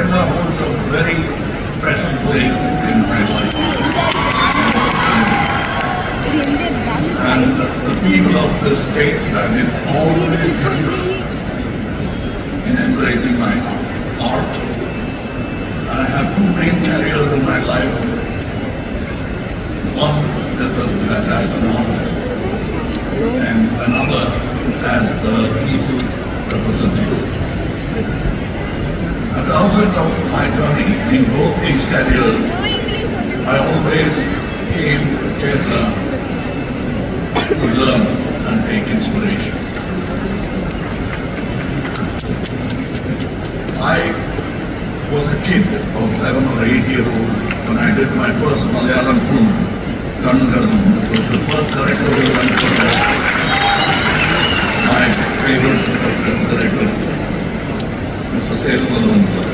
Kerala holds a very special place in my life. And the people of this state have been always generous in embracing my art. And I have two main careers in my life. One is as, as an artist, and another as the people representative. Outset of my journey in both these careers, I always came to Kerala to learn and take inspiration. I was a kid of seven or eight year old when I did my first Malayalam film, Kangaram. It was the first director who went for. My favorite director, Mr. Selvalan sir.